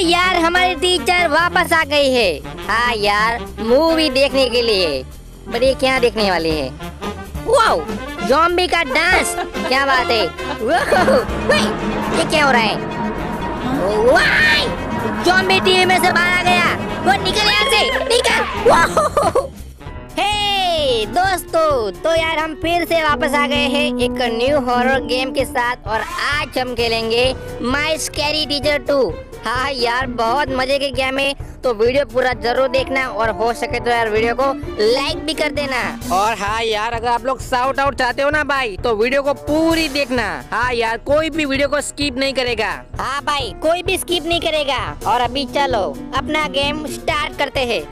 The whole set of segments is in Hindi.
यार हमारे टीचर वापस आ गई है। हाँ यार मूवी देखने के लिए। पर ये क्या देखने वाली है? वाओ जॉम्बी का डांस क्या बात है? वाओ, ये क्या हो रहा है? वाई जॉम्बी टीवी में से बाहर आ गया। वो निकल यहाँ से निकल। हे दोस्तों तो यार हम फिर से वापस आ गए हैं एक न्यू हॉरर गेम के साथ और आज हम खेलेंगे माई स्कैरी टीचर टू हाँ यार बहुत मज़े के गेम है तो वीडियो पूरा ज़रूर देखना और हो सके तो यार वीडियो को लाइक भी कर देना। और हाँ यार अगर आप लोग साउट आउट चाहते हो ना भाई तो वीडियो को पूरी देखना। हाँ यार कोई भी वीडियो को स्किप नहीं करेगा। हाँ भाई कोई भी स्किप नहीं करेगा। और अभी चलो अपना गेम स्टार्ट करते हैं।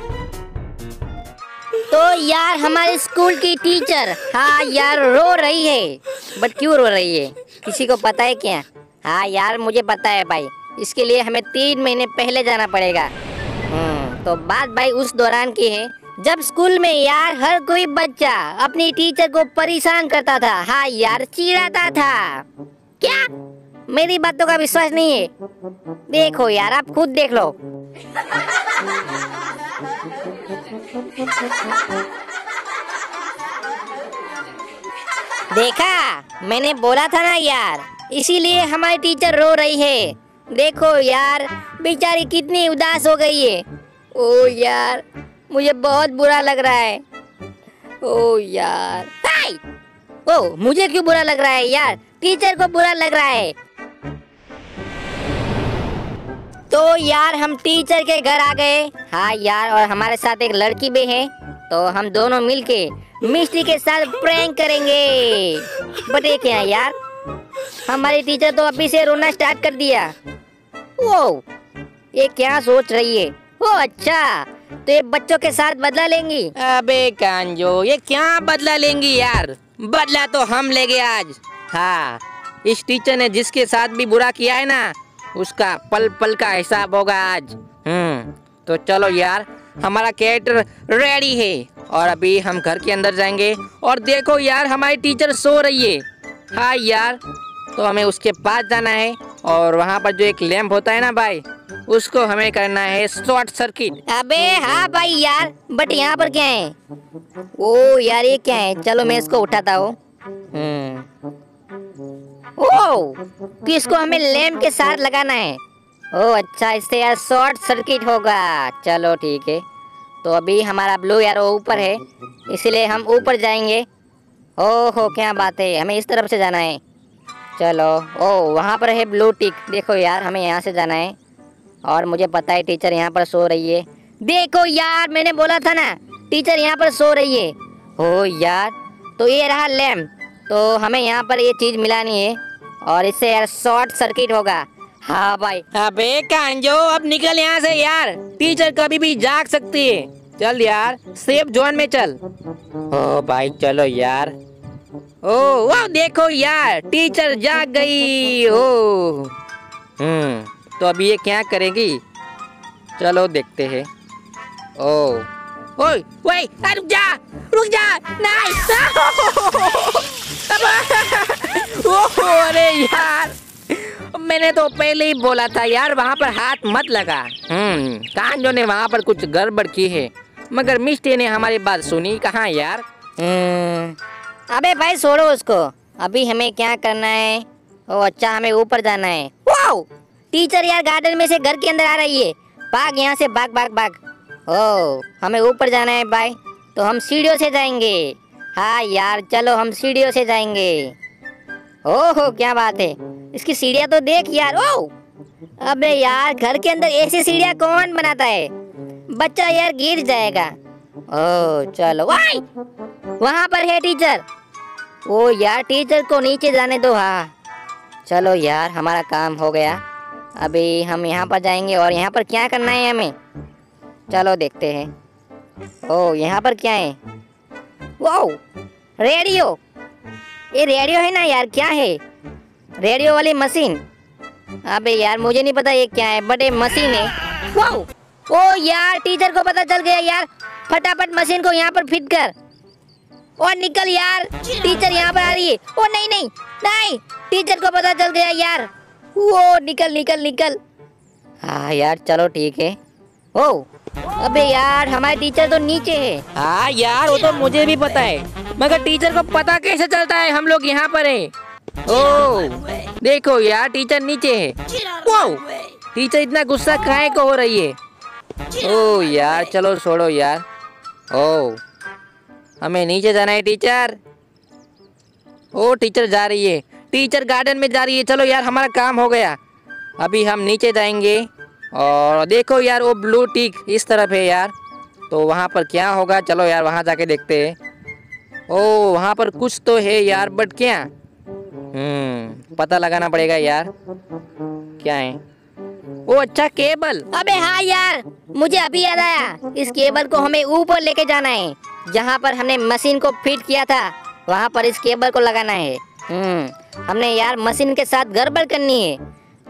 तो यार हमारे स्कूल की टीचर हाँ यार रो रही है बट क्यों रो रही है? किसी को पता है क्या? हाँ यार मुझे पता है भाई इसके लिए हमें तीन महीने पहले जाना पड़ेगा। हम्म, तो बात भाई उस दौरान की है जब स्कूल में यार हर कोई बच्चा अपनी टीचर को परेशान करता था हाँ यार चिढ़ाता था। क्या? मेरी बातों का विश्वास नहीं है। देखो यार आप खुद देख लो। देखा, मैंने बोला था ना यार, इसीलिए हमारी टीचर रो रही है। देखो यार, बेचारी कितनी उदास हो गई है। ओ यार, मुझे बहुत बुरा लग रहा है। ओ यार ओ, मुझे क्यों बुरा लग रहा है यार? टीचर को बुरा लग रहा है। तो यार, हम टीचर के घर आ गए। हाँ यार, और हमारे साथ एक लड़की भी है। तो हम दोनों मिलके मिस्ट्री के साथ प्रैंक करेंगे। बट ये क्या यार? हमारी टीचर तो अभी से रोना स्टार्ट कर दिया। वो ये क्या सोच रही है? ओ अच्छा तो ये बच्चों के साथ बदला लेंगी। अबे कांजो, ये क्या बदला लेंगी यार? बदला तो हम लेंगे आज। हाँ इस टीचर ने जिसके साथ भी बुरा किया है ना उसका पल पल का हिसाब होगा आज। हम्म तो चलो यार हमारा कैरेक्टर रेडी है। और अभी हम घर के अंदर जाएँगे। और देखो यार हमारी टीचर सो रही है। हाँ यार तो हमें उसके पास जाना है। और वहाँ पर जो एक लैंप होता है ना भाई उसको हमें करना है शॉर्ट सर्किट। अबे हाँ भाई यार बट यहाँ पर क्या है? ओ यार ये क्या है? चलो मैं इसको उठाता हूँ। हम्म। ओ तो इसको हमें लैम्प के साथ लगाना है। ओ अच्छा इससे यार शॉर्ट सर्किट होगा। चलो, ठीक है। तो अभी हमारा ब्लू यार ऊपर है, इसीलिए हम ऊपर जाएँगे। ओहो, क्या बात है, हमें इस तरफ़ से जाना है। चलो ओ वहाँ पर है ब्लू टिक। देखो यार, हमें यहाँ से जाना है। और मुझे पता है, टीचर यहाँ पर सो रही है। देखो यार, मैंने बोला था ना, टीचर यहाँ पर सो रही है। ओ यार तो ये रहा लैम्प। तो हमें यहाँ पर ये चीज़ मिलानी है। और इससे यार शॉर्ट सर्किट होगा। हाँ भाई। अबे कांजो अब निकल यहाँ से यार। टीचर कभी भी जाग सकती है। चल यार, सेफ़ जोन में चल। ओ भाई, चलो यार। ओ वो देखो यार, टीचर जाग गई। ओ। हम्म तो अब ये क्या करेगी? चलो देखते हैं। ओ। ओए ओए रुक जा रुक जा नहीं अरे यार। मैंने तो पहले ही बोला था यार वहाँ पर हाथ मत लगा। हम्म कांजो ने वहाँ पर कुछ गड़बड़ की है। मगर मिस्टी ने हमारी बात सुनी कहाँ यार? हम्म, अबे भाई छोड़ो उसको। अभी हमें क्या करना है? ओ अच्छा हमें ऊपर जाना है। वाओ! टीचर यार गार्डन में से घर के अंदर आ रही है। भाग यहाँ से भाग भाग भाग। ओ हमें ऊपर जाना है भाई। तो हम सीढ़ियों से जाएँगे। हाँ यार, चलो हम सीढ़ियों से जाएँगे। ओहो, क्या बात है। इसकी सीढ़ियाँ तो देख यार, ओ! अबे यार, घर के अंदर ऐसी सीढ़ियाँ कौन बनाता है? बच्चा यार गिर जाएगा। ओ, चलो। वाई वहाँ पर है टीचर। ओ यार, टीचर को नीचे जाने दो। हाँ। चलो यार, हमारा काम हो गया। अभी हम यहाँ पर जाएँगे और यहाँ पर क्या करना है हमें? चलो देखते हैं। ओ, यहाँ पर क्या है? वाओ रेडियो ये रेडियो है ना यार, क्या है? रेडियो वाली मशीन अबे यार, मुझे नहीं पता ये क्या है बट ये मशीन है। वाओ ओ यार टीचर को पता चल गया यार। फटाफट मशीन को यहाँ पर फिट कर। और निकल यार टीचर यहाँ पर आ रही है। ओ नहीं नहीं नहीं टीचर को पता चल गया यार। वो निकल निकल निकल। हाँ यार, चलो ठीक है। ओ अबे यार, हमारे टीचर तो नीचे है। हाँ यार, वो तो मुझे भी पता है। मगर टीचर को पता कैसे चलता है? हम लोग यहाँ पर है। ओ, देखो यार टीचर नीचे है। वाओ टीचर इतना गुस्सा काहे को हो रही है? ओ यार, चलो छोड़ो यार। ओ, हमें नीचे जाना है टीचर ओ टीचर जा रही है। टीचर गार्डन में जा रही है। चलो यार, हमारा काम हो गया। अभी हम नीचे जाएँगे। और देखो यार वो ब्लू टिक इस तरफ़ है यार। तो वहाँ पर क्या होगा? चलो यार वहाँ जाके देखते हैं। ओ वहाँ पर कुछ तो है यार बट क्या? हम्म पता लगाना पड़ेगा यार। क्या है? ओ अच्छा केबल अबे हाँ यार मुझे अभी याद आया। इस केबल को हमें ऊपर लेके जाना है। जहाँ पर हमने मशीन को फिट किया था वहाँ पर इस केबल को लगाना है। हम्म। हमने यार मशीन के साथ गड़बड़ करनी है।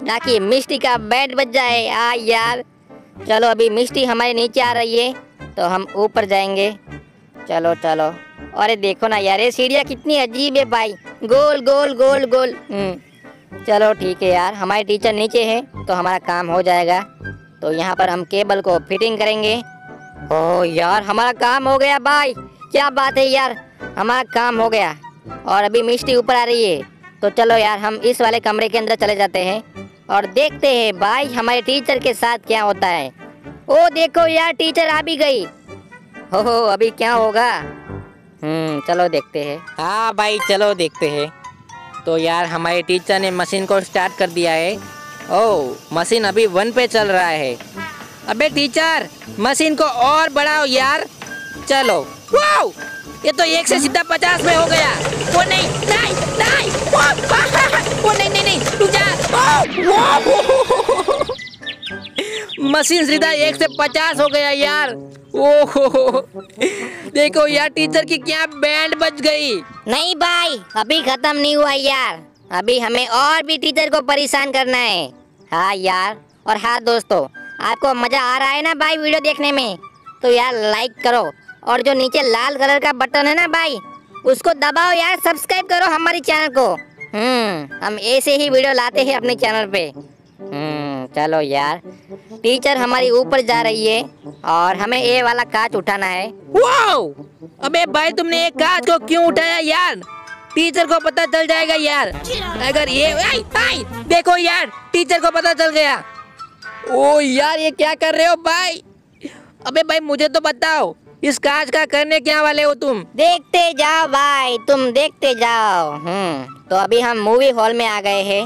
ताकि मिस्टी का बैट बच जाए। आ, यार। चलो, अभी मिस्टी हमारे नीचे आ रही है तो हम ऊपर जाएँगे। चलो चलो। अरे, देखो ना यार, ये सीढ़ियाँ कितनी अजीब है भाई। गोल गोल गोल गोल। हम्म। चलो, ठीक है यार। हमारे टीचर नीचे है तो हमारा काम हो जाएगा। तो यहाँ पर हम केबल को फिटिंग करेंगे। ओ, यार, हमारा काम हो गया भाई। क्या बात है यार। हमारा काम हो गया। और अभी मिस्टी ऊपर आ रही है। तो चलो यार, हम इस वाले कमरे के अंदर चले जाते हैं। और देखते हैं भाई हमारे टीचर के साथ क्या होता है। ओ, देखो यार टीचर आ भी गई। हो हो अभी क्या होगा? हम्म चलो देखते हैं। हाँ भाई, चलो देखते हैं। तो यार, हमारे टीचर ने मशीन को स्टार्ट कर दिया है। ओ मशीन अभी वन पे चल रहा है। अबे टीचर मशीन को और बढ़ाओ यार। चलो। वाओ ये तो एक से सीधा पचास में हो गया। वो नहीं नहीं नहीं। वो, नहीं नहीं नहीं रुक जा। मशीन सीधा एक से पचास हो गया यार। ओहो देखो यार टीचर की क्या बैंड बच गई। नहीं भाई अभी खत्म नहीं हुआ यार। अभी हमें और भी टीचर को परेशान करना है। हाँ यार और हाँ दोस्तों आपको मज़ा आ रहा है ना भाई वीडियो देखने में? तो यार लाइक करो और जो नीचे लाल कलर का बटन है ना भाई उसको दबाओ यार सब्सक्राइब करो हमारी चैनल को। हम्म हम ऐसे ही वीडियो लाते हैं अपने चैनल पे। हम्म चलो यार टीचर हमारी ऊपर जा रही है और हमें ये वाला कांच उठाना है। वाओ! अबे भाई तुमने एक कांच को क्यों उठाया यार? टीचर को पता चल जाएगा यार। अगर ये आई, आई, देखो यार टीचर को पता चल गया। ओ यार ये क्या कर रहे हो भाई? अबे भाई मुझे तो बताओ इस काज का करने क्या वाले हो तुम? देखते जाओ भाई, तुम देखते जाओ। हम्म तो अभी हम मूवी हॉल में आ गए हैं।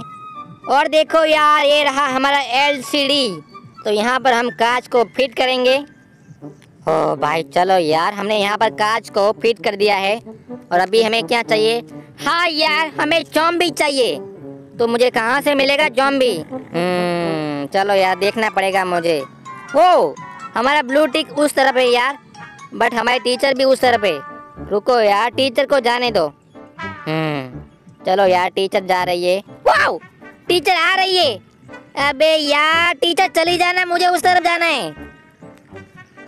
और देखो यार, ये रहा हमारा एलसीडी तो यहाँ पर हम कांच को फिट करेंगे। ओ भाई, चलो यार, हमने यहाँ पर कांच को फिट कर दिया है। और अभी हमें क्या चाहिए? हाँ यार, हमें जॉम्बी चाहिए। तो मुझे कहाँ से मिलेगा जॉम्बी हम्म चलो यार, देखना पड़ेगा मुझे। ओ, हमारा ब्लू टिक उस तरफ़ है यार। बट हमारे टीचर भी उस तरफ़ है। रुको यार टीचर को जाने दो। हम्म। चलो यार टीचर जा रही है। वाओ! टीचर आ रही है। अबे यार टीचर चली जाना मुझे उस तरफ़ जाना है।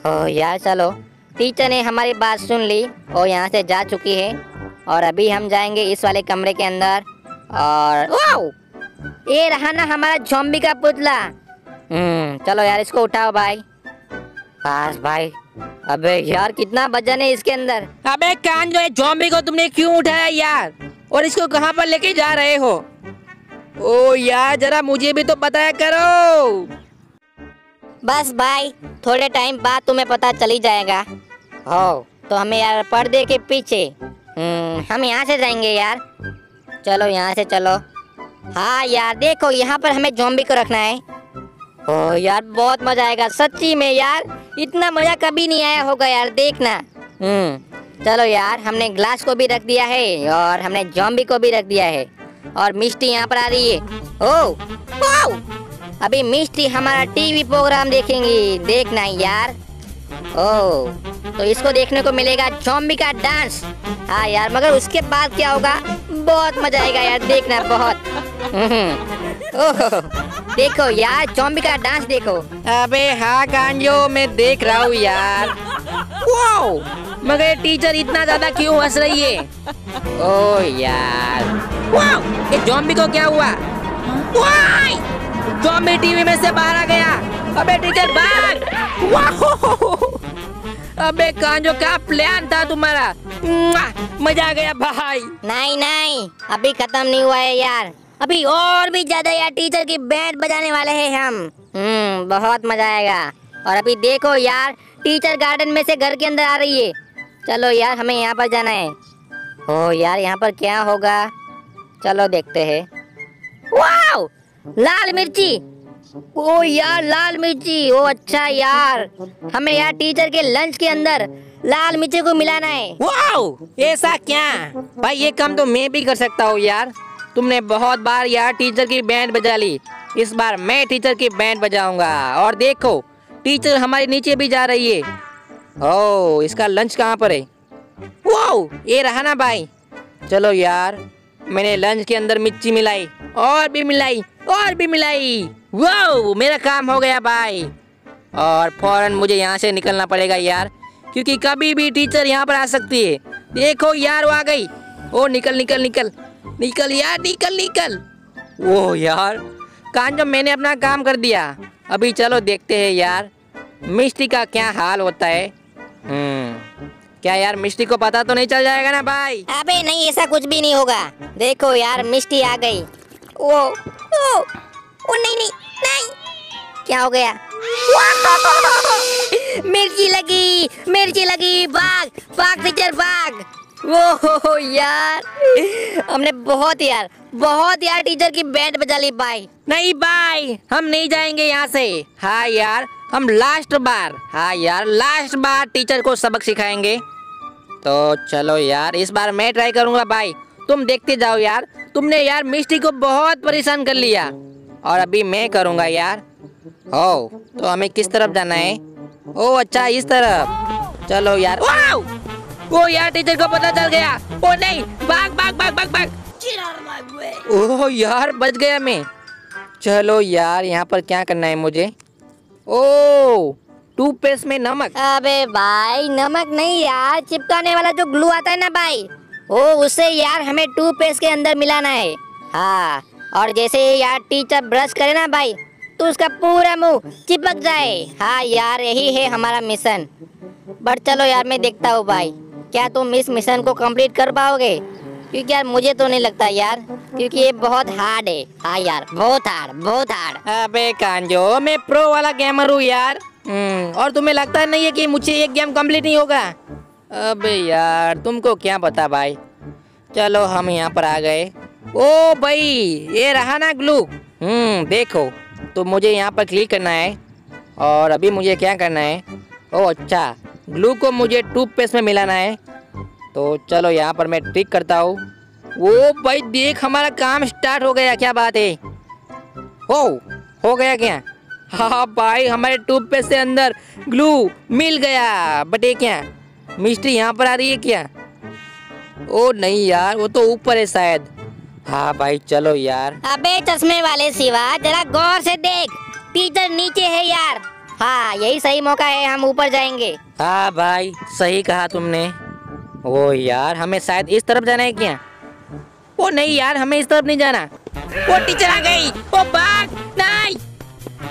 ओ यार चलो। टीचर ने हमारी बात सुन ली और यहाँ से जा चुकी है। और अभी हम जाएँगे इस वाले कमरे के अंदर। और वाओ! ये रहा ना हमारा झोंबी का पुतला। हम्म। चलो यार इसको उठाओ भाई। बस भाई। अबे यार कितना वज़न है इसके अंदर? अबे कान जो है जॉम्बी को तुमने क्यों उठाया यार? और इसको कहाँ पर लेके जा रहे हो? ओ यार जरा मुझे भी तो बताया करो। बस भाई थोड़े टाइम बाद तुम्हें पता चली जाएगा। हो तो हमें यार पर्दे के पीछे हम्म, हम यहाँ से जाएँगे यार। चलो यहाँ से चलो। हाँ यार देखो यहाँ पर हमें जोम्बी को रखना है। ओ यार बहुत मज़ा आएगा सच्ची में यार। इतना मज़ा कभी नहीं आया होगा यार, देखना। हम्म चलो यार, हमने ग्लास को भी रख दिया है और हमने जॉम्बी को भी रख दिया है। और मिष्टी यहाँ पर आ रही है। Oh wow! अभी मिष्टी हमारा टीवी प्रोग्राम देखेंगी। देखना यार। ओ तो इसको देखने को मिलेगा जॉम्बी का डांस हाँ यार, मगर उसके बाद क्या होगा? बहुत मज़ा आएगा यार, देखना बहुत। हम्म। ओह। देखो यार जॉम्बी का डांस देखो। अबे हाँ कांजो मैं देख रहा हूँ यार। वाओ मगर टीचर इतना ज़्यादा क्यों हंस रही है? ओ यार। वाओ ये जॉम्बी को क्या हुआ? जॉम्बी टीवी में से बाहर आ गया। अबे टीचर बाहर! अबे कांजो क्या प्लान था तुम्हारा? मज़ा आ गया भाई नहीं नहीं अभी खत्म नहीं हुआ है यार। अभी और भी ज़्यादा यार टीचर की बैंड बजाने वाले हैं हम। हम्म बहुत मज़ा आएगा। और अभी देखो यार टीचर गार्डन में से घर के अंदर आ रही है। चलो यार, हमें यहाँ पर जाना है। ओ यार, यहाँ पर क्या होगा? चलो देखते हैं। वाओ! लाल मिर्ची! ओ यार, लाल मिर्ची! ओ अच्छा यार। हमें यार टीचर के लंच के अंदर लाल मिर्ची को मिलाना है। वाओ! ऐसा क्या? भाई, ये काम तो मैं भी कर सकता हूँ यार। तुमने बहुत बार यार टीचर की बैंड बजा ली। इस बार मैं टीचर की बैंड बजाऊँगा। और देखो टीचर हमारे नीचे भी जा रही है। ओ इसका लंच कहाँ पर है? वाओ ये रहा ना भाई। चलो यार, मैंने लंच के अंदर मिर्ची मिलाई, और भी मिलाई, और भी मिलाई। वाओ मेरा काम हो गया भाई। और फ़ौरन मुझे यहाँ से निकलना पड़ेगा यार, क्योंकि कभी भी टीचर यहाँ पर आ सकती है। देखो, यार वो आ गई। ओ, निकल निकल निकल। निकल यार, निकल निकल। ओ यार कान जब मैंने अपना काम कर दिया? अभी चलो देखते हैं यार, मिस्टी का क्या हाल होता है? हम्म क्या यार मिस्टी को पता तो नहीं चल जाएगा ना भाई? अबे नहीं, ऐसा कुछ भी नहीं होगा। देखो यार, मिस्टी आ गई। ओ ओ ओ, नहीं नहीं नहीं। क्या हो गया? मिर्ची लगी मिर्ची लगी भाग भाग टीचर वो हो यार। हमने बहुत यार बहुत यार टीचर की बैंड बजा ली भाई नहीं भाई हम नहीं जाएँगे यहाँ से। हाँ यार, हम लास्ट बार हाँ यार लास्ट बार टीचर को सबक सिखाएँगे। तो चलो यार, इस बार मैं ट्राई करूँगा भाई तुम देखते जाओ यार, तुमने यार मिस्टी को बहुत परेशान कर लिया। और अभी मैं करूँगा यार। हो तो हमें किस तरफ़ जाना है? ओ अच्छा इस तरफ़। चलो यार! ओ यार टीचर को पता चल गया। ओ नहीं भाग भाग भाग भाग भाग। ओह यार बच गया मैं। चलो यार यहाँ पर क्या करना है मुझे? ओ टूथपेस्ट में नमक। अबे भाई नमक नहीं यार चिपकाने वाला जो ग्लू आता है ना भाई ओ उसे यार हमें टूथपेस्ट के अंदर मिलाना है। हाँ और जैसे यार टीचर ब्रश करे ना भाई तो उसका पूरा मुँह चिपक जाए। हाँ यार यही है हमारा मिशन बट चलो यार मैं देखता हूँ भाई। क्या तुम इस मिशन को कंप्लीट कर पाओगे? क्योंकि यार मुझे तो नहीं लगता यार क्योंकि ये बहुत हार्ड है। हाँ यार बहुत हार्ड बहुत हार्ड अबे कांजो मैं प्रो वाला गेमर हूँ यार। हम्म, और तुम्हें लगता नहीं है कि मुझे एक गेम कंप्लीट नहीं होगा? अबे यार तुमको क्या पता भाई? चलो हम यहाँ पर आ गए। ओ भाई ये रहा ना ग्लू हम्म देखो तो मुझे यहाँ पर क्लिक करना है। और अभी मुझे क्या करना है? ओ अच्छा। ग्लू को मुझे टूथपेस्ट में मिलाना है। तो चलो यहाँ पर मैं ट्रिक करता हूँ। वो भाई, देख, हमारा काम स्टार्ट हो गया, क्या बात है? हो हो गया क्या? हाँ भाई, हमारे टूथपेस्ट से अंदर ग्लू मिल गया। बट ये क्या? मिस्ट्री यहाँ पर आ रही है क्या? ओ नहीं यार, वो तो ऊपर है शायद। हाँ भाई, चलो यार। अबे, चश्मे वाले सिवा जरा गौर से देख। टीचर नीचे है यार। हाँ यही सही मौका है, हम ऊपर जाएँगे। हाँ भाई, सही कहा तुमने। ओ यार, हमें शायद इस तरफ़ जाना है क्या? ओ नहीं यार, हमें इस तरफ़ नहीं जाना। वो टीचर आ गई। ओ भाग। नहीं।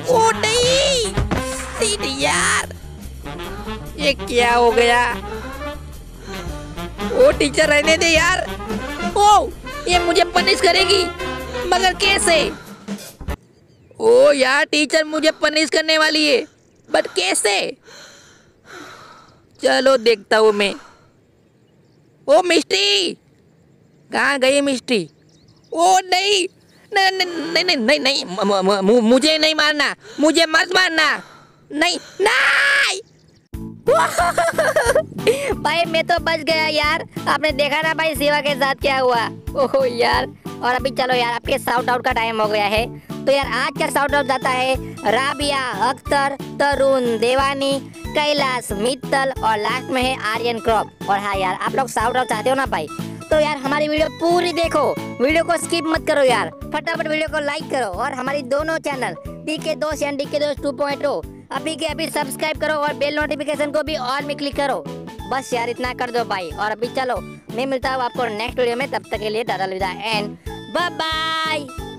ओ नहीं। यार। ये क्या हो गया? ओ टीचर रहने दे यार। ओ ये मुझे पनिश करेगी। मगर कैसे? ओ यार, टीचर मुझे पनिश करने वाली है। बट कैसे? चलो देखता हूँ मैं। ओ, मिस्टी! कहाँ गई मिस्टी? ओ, नहीं! नहीं नहीं नहीं नहीं नहीं, म- मुझे नहीं मारना। मुझे मत मारना। नहीं नहीं! भाई, मैं तो बच गया यार। आपने देखा ना भाई सेवा के साथ क्या हुआ? ओहो, यार। और अभी चलो यार, आपके साउट आउट का टाइम हो गया है। तो यार, आज का साउट आउट जाता है राबिया, अख्तर, तरुण, देवानी, कैलाश, मित्तल और लास्ट में है आर्यन क्रॉप। और हाँ यार, आप लोग साउट आउट चाहते हो ना भाई? तो यार, हमारी वीडियो पूरी देखो। वीडियो को स्किप मत करो यार। फटाफट वीडियो को लाइक करो और हमारी दोनों चैनल डी के दोस्त एंड डी के दोस्त टू पॉइंट अभी के अभी सब्सक्राइब करो और बेल नोटिफिकेशन को भी ऑल में क्लिक करो। बस यार, इतना कर दो भाई। और अभी चलो, मैं मिलता हूँ आपको नेक्स्ट वीडियो में। तब तक के लिए टाटा विदा एंड Bye-bye!